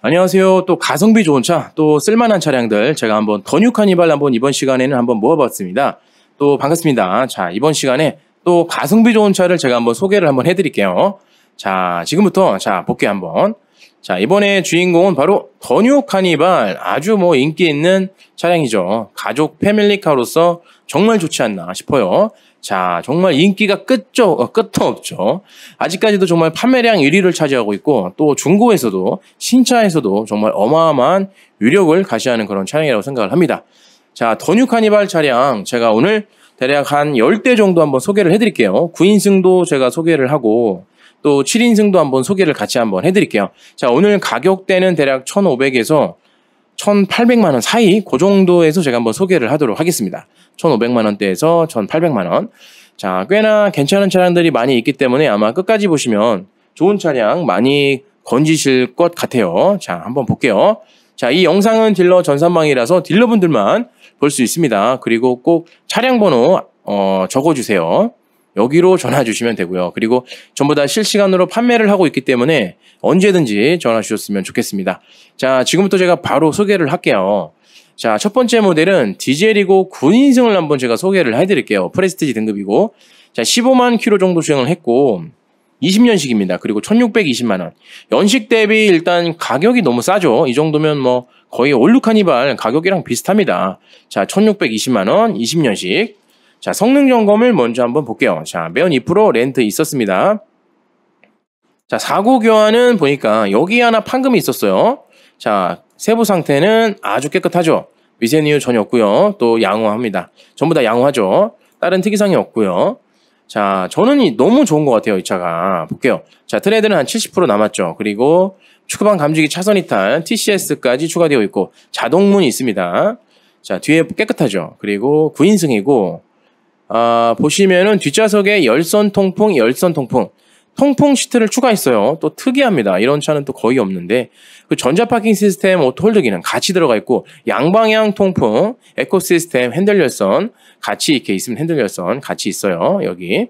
안녕하세요. 또 가성비 좋은 차, 또 쓸만한 차량들 제가 한번 더뉴 카니발 한번 이번 시간에는 한번 모아봤습니다. 또 반갑습니다. 자, 이번 시간에 또 가성비 좋은 차를 제가 한번 소개를 한번 해드릴게요. 자, 지금부터 자 볼게요 한번. 자, 이번에 주인공은 바로 더뉴 카니발 아주 뭐 인기 있는 차량이죠. 가족 패밀리카로서 정말 좋지 않나 싶어요. 자, 정말 인기가 끝죠, 어, 끝도 없죠. 아직까지도 정말 판매량 1위를 차지하고 있고, 또 중고에서도, 신차에서도 정말 어마어마한 위력을 가시하는 그런 차량이라고 생각을 합니다. 자, 더뉴 카니발 차량, 제가 오늘 대략 한 10대 정도 한번 소개를 해드릴게요. 9인승도 제가 소개를 하고, 또 7인승도 한번 소개를 같이 한번 해드릴게요. 자, 오늘 가격대는 대략 1,500에서 1,800만 원 사이 그 정도에서 제가 한번 소개를 하도록 하겠습니다. 1,500만 원대에서 1,800만 원. 자, 꽤나 괜찮은 차량들이 많이 있기 때문에 아마 끝까지 보시면 좋은 차량 많이 건지실 것 같아요. 자, 한번 볼게요. 자, 이 영상은 딜러 전산망이라서 딜러분들만 볼 수 있습니다. 그리고 꼭 차량 번호 어, 적어주세요. 여기로 전화 주시면 되고요. 그리고 전부 다 실시간으로 판매를 하고 있기 때문에 언제든지 전화 주셨으면 좋겠습니다. 자, 지금부터 제가 바로 소개를 할게요. 자, 첫 번째 모델은 디젤이고 9인승을 한번 제가 소개를 해드릴게요. 프레스티지 등급이고. 자, 15만 킬로 정도 주행을 했고, 20년식입니다. 그리고 1620만원. 연식 대비 일단 가격이 너무 싸죠. 이 정도면 뭐 거의 올 뉴 카니발 가격이랑 비슷합니다. 자, 1620만원, 20년식. 자, 성능 점검을 먼저 한번 볼게요. 자, 매연 2% 렌트 있었습니다. 자, 사고 교환은 보니까 여기 하나 판금이 있었어요. 자, 세부 상태는 아주 깨끗하죠. 미세니유 전혀 없고요. 또 양호합니다. 전부 다 양호하죠. 다른 특이사항이 없고요. 자, 저는 너무 좋은 것 같아요. 이 차가. 볼게요. 자, 트레드는 한 70% 남았죠. 그리고 축구방 감지기 차선 이탈, TCS까지 추가되어 있고 자동문이 있습니다. 자, 뒤에 깨끗하죠. 그리고 9인승이고 아, 보시면은 뒷좌석에 열선 통풍, 열선 통풍, 통풍 시트를 추가했어요. 또 특이합니다. 이런 차는 또 거의 없는데 그 전자 파킹 시스템 auto hold 기능 같이 들어가 있고 양방향 통풍, 에코 시스템, 핸들 열선 같이 이렇게 있으면 핸들 열선 같이 있어요. 여기.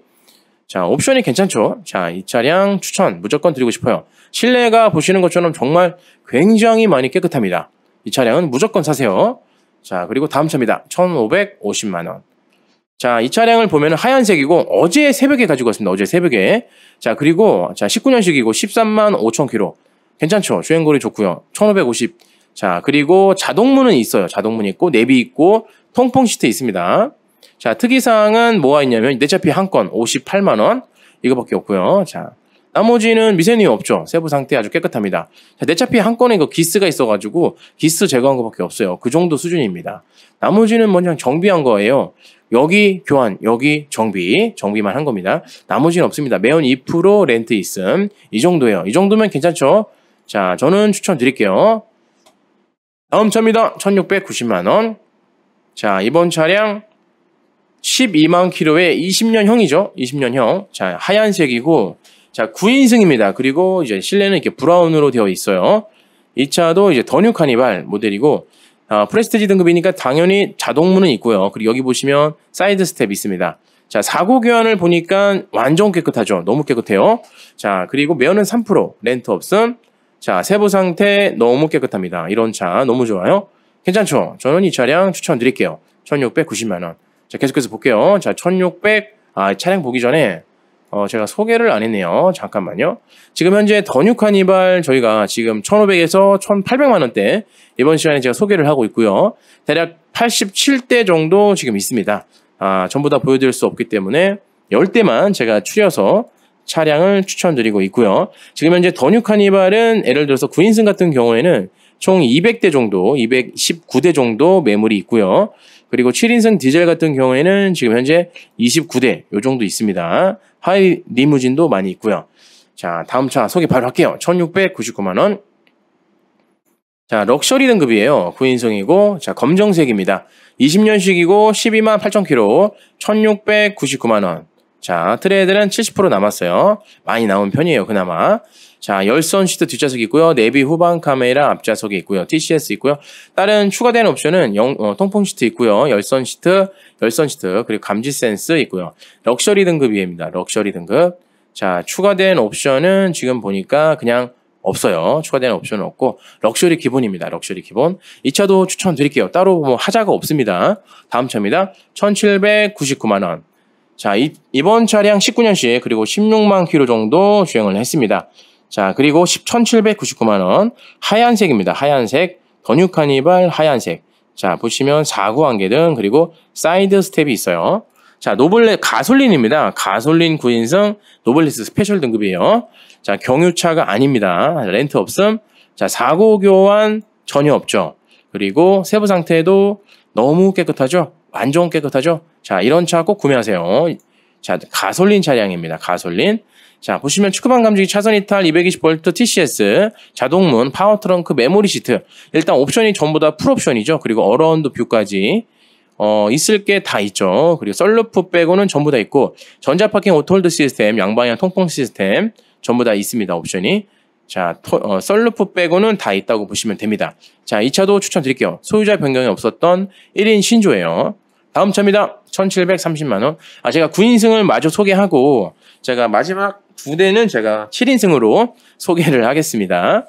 자, 옵션이 괜찮죠? 자, 이 차량 추천 무조건 드리고 싶어요. 실내가 보시는 것처럼 정말 굉장히 많이 깨끗합니다. 이 차량은 무조건 사세요. 자, 그리고 다음 차입니다. 1,550만원. 자, 이 차량을 보면 하얀색이고 어제 새벽에 가지고 왔습니다. 어제 새벽에. 자, 그리고 자, 19년식이고 13만 5천 킬로. 괜찮죠? 주행거리 좋고요. 1550. 자, 그리고 자동문은 있어요. 자동문 있고 내비 있고 통풍 시트 있습니다. 자, 특이사항은 뭐가 있냐면 내차피 한 건 58만 원. 이거밖에 없고요. 자, 나머지는 미세누이 없죠. 세부 상태 아주 깨끗합니다. 자, 내 차피 한 건에 그 기스가 있어가지고 기스 제거한 것밖에 없어요. 그 정도 수준입니다. 나머지는 먼저 정비한 거예요. 여기 교환, 여기 정비, 정비만 한 겁니다. 나머지는 없습니다. 매연 2% 렌트 있음. 이 정도예요. 이 정도면 괜찮죠? 자, 저는 추천드릴게요. 다음 차입니다. 1690만원. 자, 이번 차량 12만 킬로의 20년형이죠. 20년형. 자, 하얀색이고, 자, 9인승입니다. 그리고 이제 실내는 이렇게 브라운으로 되어 있어요. 이 차도 이제 더 뉴 카니발 모델이고, 어, 프레스티지 등급이니까 당연히 자동문은 있고요. 그리고 여기 보시면 사이드 스텝 있습니다. 자, 사고 교환을 보니까 완전 깨끗하죠. 너무 깨끗해요. 자, 그리고 매연은 3%, 렌트 없음. 자, 세부 상태 너무 깨끗합니다. 이런 차 너무 좋아요. 괜찮죠? 저는 이 차량 추천드릴게요. 1690만 원. 자, 계속해서 볼게요. 자, 1600, 아, 차량 보기 전에 어, 제가 소개를 안 했네요. 잠깐만요. 지금 현재 더뉴 카니발 저희가 지금 1,500에서 1,800만 원대 이번 시간에 제가 소개를 하고 있고요. 대략 87대 정도 지금 있습니다. 아, 전부 다 보여드릴 수 없기 때문에 10대만 제가 추려서 차량을 추천드리고 있고요. 지금 현재 더뉴 카니발은 예를 들어서 9인승 같은 경우에는 총 200대 정도, 219대 정도 매물이 있고요. 그리고 7인승 디젤 같은 경우에는 지금 현재 29대 요 정도 있습니다. 하이 리무진도 많이 있고요. 자, 다음 차 소개 바로 할게요. 1699만 원. 자, 럭셔리 등급이에요. 9인승이고, 자, 검정색입니다. 20년식이고, 12만 8천 킬로, 1699만 원. 자, 트레드는 70% 남았어요. 많이 나온 편이에요, 그나마. 자, 열선 시트 뒷좌석 있고요. 내비 후방 카메라 앞좌석이 있고요. TCS 있고요. 다른 추가된 옵션은 영, 어, 통풍 시트 있고요. 열선 시트, 열선 시트, 그리고 감지 센서 있고요. 럭셔리 등급이입니다. 럭셔리 등급. 자, 추가된 옵션은 지금 보니까 그냥 없어요. 추가되는 옵션은 없고 럭셔리 기본입니다. 럭셔리 기본. 이 차도 추천드릴게요. 따로 뭐 하자가 없습니다. 다음 차입니다. 1799만 원. 자, 이, 이번 차량 19년식 그리고 16만 킬로 정도 주행을 했습니다. 자, 그리고 1799만 원. 하얀색입니다. 하얀색. 더뉴 카니발 하얀색. 자, 보시면 4구 안개등 그리고 사이드 스텝이 있어요. 자, 노블레스 가솔린입니다. 가솔린 9인승 노블레스 스페셜 등급이에요. 자, 경유차가 아닙니다. 렌트 없음. 자, 사고 교환 전혀 없죠. 그리고 세부 상태도 너무 깨끗하죠. 완전 깨끗하죠. 자, 이런 차 꼭 구매하세요. 자, 가솔린 차량입니다. 가솔린. 자, 보시면 측후방 감지기 차선 이탈 220V TCS, 자동문, 파워 트렁크, 메모리 시트. 일단 옵션이 전부 다 풀옵션이죠. 그리고 어라운드 뷰까지. 어, 있을 게 다 있죠. 그리고 썬루프 빼고는 전부 다 있고, 전자 파킹 오토홀드 시스템, 양방향 통풍 시스템, 전부 다 있습니다. 옵션이. 자, 토, 어, 썬루프 빼고는 다 있다고 보시면 됩니다. 자, 이 차도 추천드릴게요. 소유자 변경이 없었던 1인 신조예요. 다음 차입니다. 1730만원. 아, 제가 9인승을 마저 소개하고, 제가 마지막 두 대는 제가 7인승으로 소개를 하겠습니다.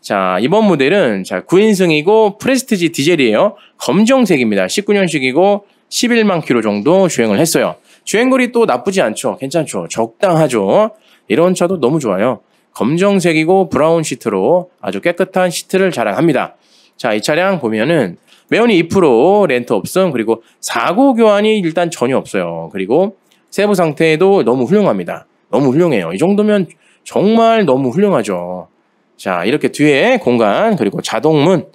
자, 이번 모델은 자, 9인승이고 프레스티지 디젤이에요. 검정색입니다. 19년식이고 11만 킬로 정도 주행을 했어요. 주행거리 또 나쁘지 않죠. 괜찮죠. 적당하죠. 이런 차도 너무 좋아요. 검정색이고 브라운 시트로 아주 깨끗한 시트를 자랑합니다. 자, 이 차량 보면은 매연이 2% 렌트 없음 그리고 사고 교환이 일단 전혀 없어요. 그리고 세부 상태도 너무 훌륭합니다. 너무 훌륭해요. 이 정도면 정말 너무 훌륭하죠. 자, 이렇게 뒤에 공간, 그리고 자동문,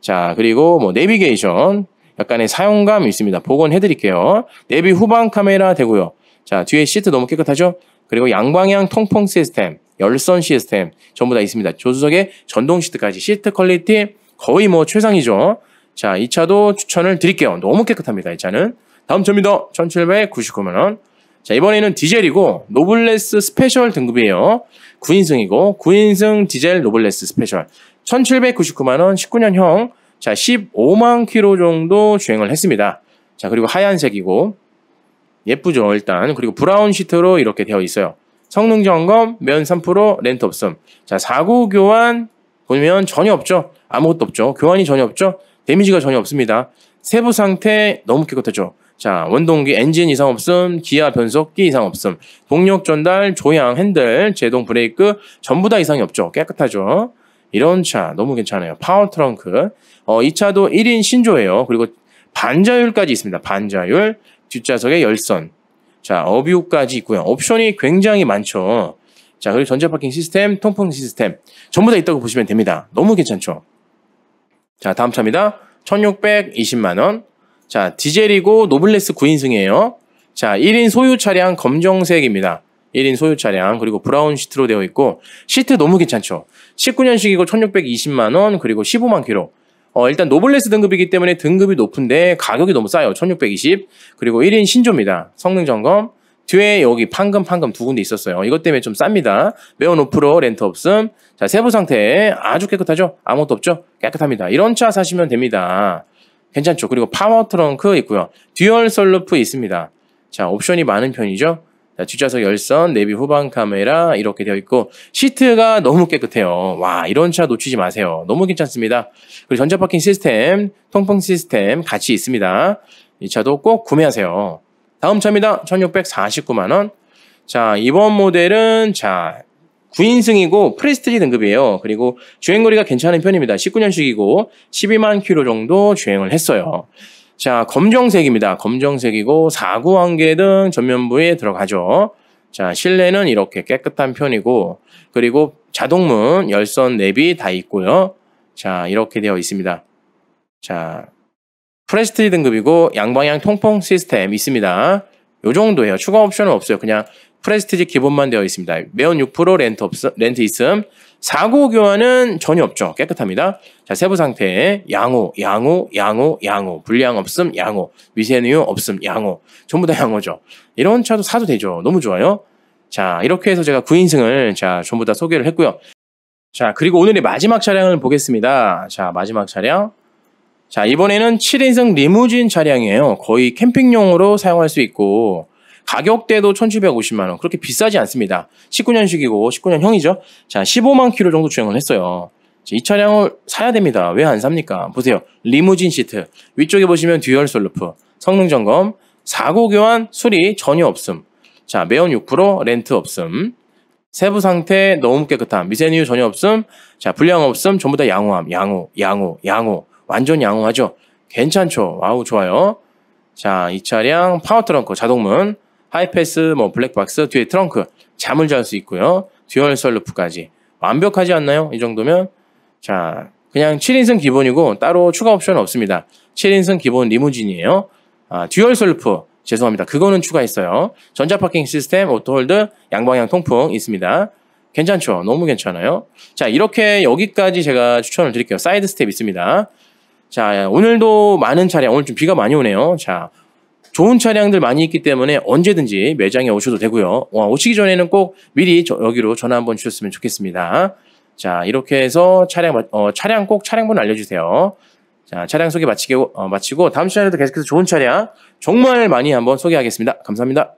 자, 그리고 뭐 내비게이션, 약간의 사용감이 있습니다. 복원해 드릴게요. 내비 후방 카메라 되고요. 자, 뒤에 시트 너무 깨끗하죠? 그리고 양방향 통풍 시스템, 열선 시스템 전부 다 있습니다. 조수석에 전동 시트까지 시트 퀄리티 거의 뭐 최상이죠. 자, 이 차도 추천을 드릴게요. 너무 깨끗합니다. 이 차는. 다음 차입니다. 1799만 원. 자, 이번에는 디젤이고 노블레스 스페셜 등급이에요. 9인승이고 9인승 디젤 노블레스 스페셜 1799만 원 19년형 자 15만 킬로 정도 주행을 했습니다. 자 그리고 하얀색이고 예쁘죠 일단 그리고 브라운 시트로 이렇게 되어 있어요. 성능 점검 면 3% 렌트 없음. 자 사고 교환 보면 전혀 없죠. 아무것도 없죠. 교환이 전혀 없죠. 데미지가 전혀 없습니다. 세부 상태 너무 깨끗하죠. 자, 원동기 엔진 이상 없음, 기아 변속기 이상 없음, 동력 전달, 조향, 핸들, 제동 브레이크 전부 다 이상이 없죠. 깨끗하죠. 이런 차 너무 괜찮아요. 파워 트렁크. 어, 이 차도 1인 신조예요. 그리고 반자율까지 있습니다. 반자율, 뒷좌석에 열선. 자, 어뷰까지 있고요. 옵션이 굉장히 많죠. 자, 그리고 전자 파킹 시스템, 통풍 시스템 전부 다 있다고 보시면 됩니다. 너무 괜찮죠. 자, 다음 차입니다. 1620만 원. 자, 디젤이고 노블레스 9인승이에요. 자, 1인 소유 차량 검정색입니다. 1인 소유 차량 그리고 브라운 시트로 되어 있고 시트 너무 괜찮죠. 19년식이고 1620만 원 그리고 15만 킬로. 어, 일단 노블레스 등급이기 때문에 등급이 높은데 가격이 너무 싸요. 1620 그리고 1인 신조입니다. 성능 점검 뒤에 여기 판금 판금 두 군데 있었어요. 이것 때문에 좀 쌉니다. 매연 5% 렌트 없음. 자 세부 상태 아주 깨끗하죠. 아무것도 없죠. 깨끗합니다. 이런 차 사시면 됩니다. 괜찮죠. 그리고 파워 트렁크 있고요. 듀얼 썬루프 있습니다. 자, 옵션이 많은 편이죠. 자, 뒷좌석 열선, 내비 후방 카메라 이렇게 되어 있고 시트가 너무 깨끗해요. 와, 이런 차 놓치지 마세요. 너무 괜찮습니다. 그리고 전자 파킹 시스템, 통풍 시스템 같이 있습니다. 이 차도 꼭 구매하세요. 다음 차입니다. 1649만 원. 자, 이번 모델은 자, 9인승이고 프레스티지 등급이에요. 그리고 주행거리가 괜찮은 편입니다. 19년식이고 12만 킬로 정도 주행을 했어요. 자, 검정색입니다. 검정색이고 4구 한개 등 전면부에 들어가죠. 자, 실내는 이렇게 깨끗한 편이고 그리고 자동문, 열선, 내비 다 있고요. 자, 이렇게 되어 있습니다. 자, 프레스티지 등급이고 양방향 통풍 시스템 있습니다. 요 정도예요. 추가 옵션은 없어요. 그냥 프레스티지 기본만 되어 있습니다. 매연 6% 렌트 없 렌트 있음. 사고 교환은 전혀 없죠. 깨끗합니다. 자, 세부 상태. 양호, 양호, 양호, 양호. 불량 없음, 양호. 미세누유 없음, 양호. 전부 다 양호죠. 이런 차도 사도 되죠. 너무 좋아요. 자, 이렇게 해서 제가 9인승을 자, 전부 다 소개를 했고요. 자, 그리고 오늘의 마지막 차량을 보겠습니다. 자, 마지막 차량. 자, 이번에는 7인승 리무진 차량이에요. 거의 캠핑용으로 사용할 수 있고 가격대도 1750만 원. 그렇게 비싸지 않습니다. 19년식이고 19년형이죠. 자, 15만 킬로 정도 주행을 했어요. 자, 이 차량을 사야 됩니다. 왜 안 삽니까? 보세요. 리무진 시트. 위쪽에 보시면 듀얼 썬루프. 성능 점검. 사고 교환 수리 전혀 없음. 자, 매연 6% 렌트 없음. 세부 상태 너무 깨끗함. 미세누유 전혀 없음. 자, 불량 없음. 전부 다 양호함. 양호, 양호, 양호. 완전 양호하죠. 괜찮죠. 와우, 좋아요. 자, 이 차량 파워 트렁크 자동문, 하이패스, 뭐 블랙박스, 뒤에 트렁크 잠을 잘 수 있고요. 듀얼 썬루프까지 완벽하지 않나요? 이 정도면 자, 그냥 7인승 기본이고 따로 추가 옵션은 없습니다. 7인승 기본 리무진이에요. 아, 듀얼 썬루프 죄송합니다. 그거는 추가했어요. 전자 파킹 시스템, 오토홀드, 양방향 통풍 있습니다. 괜찮죠? 너무 괜찮아요. 자, 이렇게 여기까지 제가 추천을 드릴게요. 사이드 스텝 있습니다. 자, 오늘도 많은 차량, 오늘 좀 비가 많이 오네요. 자, 좋은 차량들 많이 있기 때문에 언제든지 매장에 오셔도 되고요. 와, 오시기 전에는 꼭 미리 저, 여기로 전화 한번 주셨으면 좋겠습니다. 자, 이렇게 해서 차량, 어, 차량 꼭 차량번호 알려주세요. 자, 차량 소개 마치고, 어, 마치고 다음 시간에도 계속해서 좋은 차량 정말 많이 한번 소개하겠습니다. 감사합니다.